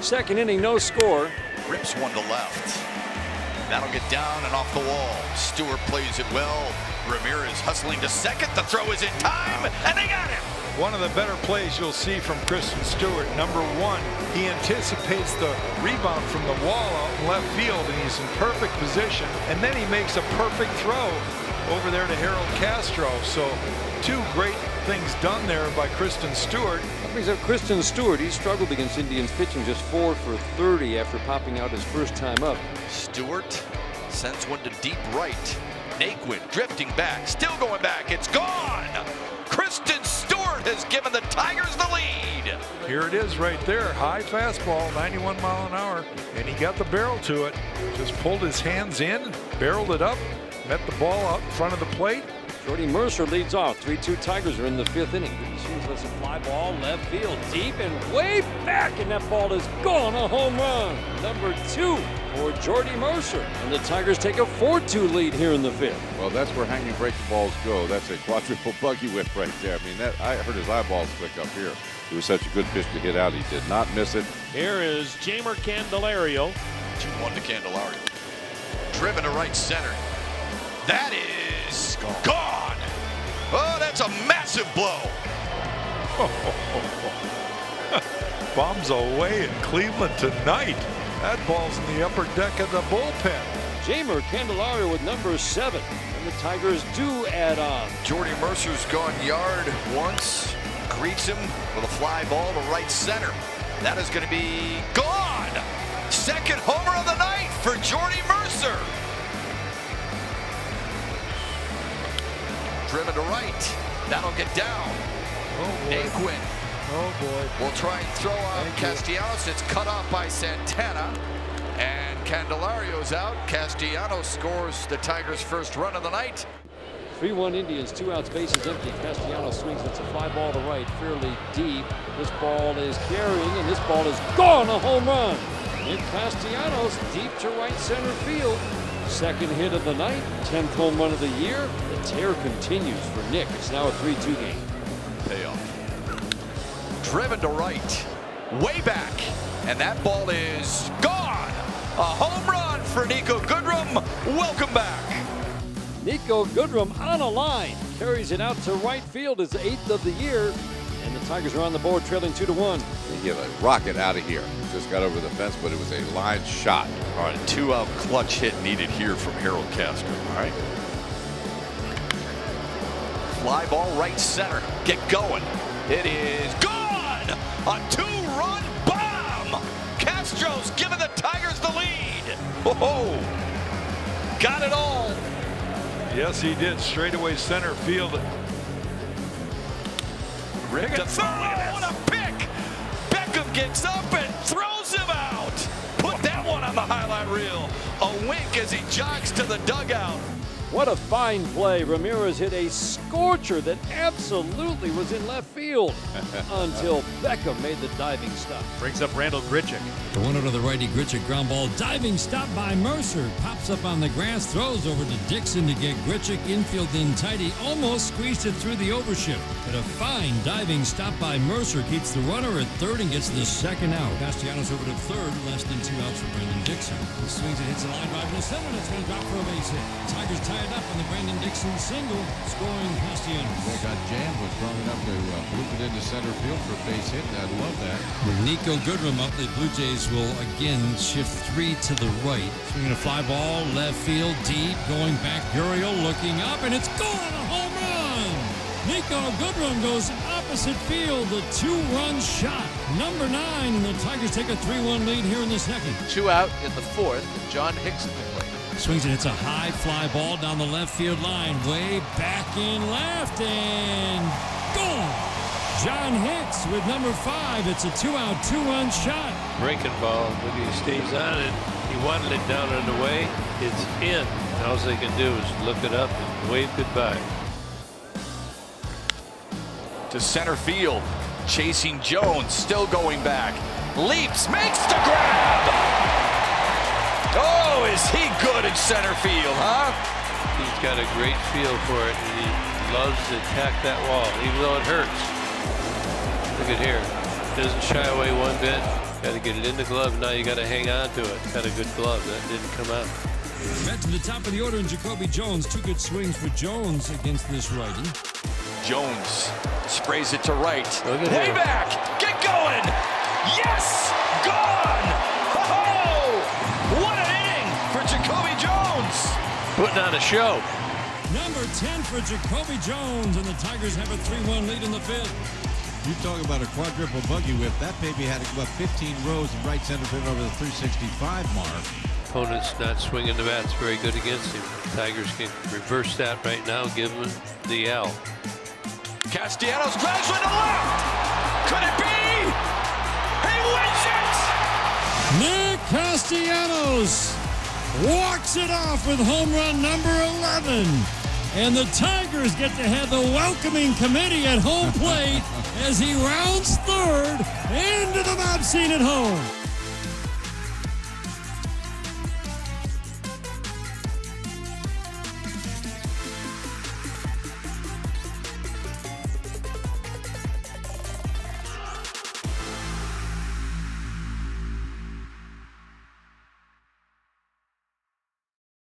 Second inning, no score. Rips one to left. That'll get down and off the wall. Stewart plays it well. Ramirez hustling to second. The throw is in time, and they got him. One of the better plays you'll see from Christin Stewart. Number one, he anticipates the rebound from the wall out in left field, and he's in perfect position. And then he makes a perfect throw over there to Harold Castro. So two great things done there by Christin Stewart. That brings up Christin Stewart. He struggled against Indians pitching just four for 30 after popping out his first time up. Stewart sends one to deep right. Naquin drifting back, still going back. It's gone. Christin Stewart has given the Tigers the lead. Here it is right there. High fastball, 91 mile an hour. And he got the barrel to it. Just pulled his hands in, barreled it up, met the ball out in front of the plate. Jordy Mercer leads off. 3-2 Tigers are in the fifth inning. Swings us a fly ball left field deep and way back, and that ball is gone. A home run. Number two for Jordy Mercer. And the Tigers take a 4-2 lead here in the fifth. Well, that's where hanging breaking balls go. That's a quadruple buggy whip right there. I mean, that I heard his eyeballs click up here. It was such a good pitch to hit out. He did not miss it. Here is Jeimer Candelario. 2-1 to Candelario. Driven to right center. That is gone. That's a massive blow. Bombs away in Cleveland tonight. That ball's in the upper deck of the bullpen. Jeimer Candelario with number seven. And the Tigers do add on. Jordy Mercer's gone yard once. Greets him with a fly ball to right center. That is going to be gone. Second homer of the night for Jordy Mercer. Driven to right. That'll get down. Oh boy. Naquin Oh boy. will try and throw out Thank you. Castellanos. It's cut off by Santana. And Candelario's out. Castellanos scores the Tigers' first run of the night. 3-1 Indians, two outs, bases empty. Castellanos swings. It's a fly ball to right, fairly deep. This ball is carrying, and this ball is gone. A home run. And Castellanos deep to right center field. Second hit of the night, 10th home run of the year. The tear continues for Nick. It's now a 3-2 game. Payoff. Driven to right. Way back. And that ball is gone. A home run for Niko Goodrum. Welcome back. Niko Goodrum on a line. Carries it out to right field. His eighth of the year. And the Tigers are on the board, trailing 2 to 1. He hit a rocket out of here. Just got over the fence, but it was a line shot. All right, two out clutch hit needed here from Harold Castro. All right. Fly ball right center. Get going. It is gone. A two-run bomb. Castro's given the Tigers the lead. Oh, Got it all. Yes, he did. Straightaway center field. Ripped to throw. What a pick. Beckham gets up and throws him out. Put that one on the highlight reel. A wink as he jogs to the dugout. What a fine play. Ramirez hit a scorcher that absolutely was in left field until Beckham made the diving stop. Brings up Randal Grichuk. The one over the righty Grichuk ground ball diving stop by Mercer. Pops up on the grass, throws over to Dixon to get Grichuk infield in tighty. Almost squeezed it through the overshift. But a fine diving stop by Mercer keeps the runner at third and gets the second out. Castellanos over to third, less than two outs for Brandon Dixon. He swings and hits a line drive to center. That's going to drop for a base hit. Tigers tie it up on the Brandon Dixon single, scoring Castellanos. They got jammed, was strong enough to uh, bloop it into center field for a base hit. I love that. With Niko Goodrum up, the Blue Jays will again shift three to the right. Swinging a fly ball, left field, deep, going back. Gurriel looking up, and it's gone! A home run! Niko Goodrum goes opposite field, the two-run shot. Number nine, and the Tigers take a 3-1 lead here in the second. Two out in the fourth, John Hickson to play. Swings it, it's a high fly ball down the left field line, way back in left, and gone! John Hicks with number five. It's a two-out, two-run shot. breaking ball. Look, he stays on it. He wanted it down and away. It's in. All they can do is look it up and wave goodbye. to center field. Chasing Jones, still going back. Leaps, makes the grab. Oh, is he good in center field, huh? He's got a great feel for it. and He loves to attack that wall, even though it hurts. Look at here. Doesn't shy away one bit. Got to get it in the glove. Now you got to hang on to it. Got a good glove. That didn't come out. Back to the top of the order, and Jacoby Jones. Two good swings for Jones against this righty. Jones sprays it to right. Look at Way him. back. Get going. Yes. Gone. Jacoby Jones. Putting on a show. Number 10 for Jacoby Jones, and the Tigers have a 3-1 lead in the fifth. You talk about a quadruple buggy whip. That baby had to go up 15 rows in right center field over the 365 mark. Opponent's not swinging the bats very good against him. Tigers can reverse that right now. Give him the L. Castellanos drives one to left. Could it be? He wins it. Nick Castellanos walks it off with home run number 11. And the Tigers get to have the welcoming committee at home plate as he rounds third into the mob scene at home.